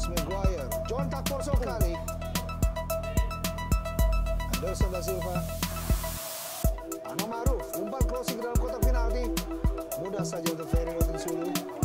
James Maguire. John takpor kali. Anderson da Silva. Ano Maruf, umpan crossing ke dalam kotak penalti. Mudah saja untuk Ferry Rotinsulu.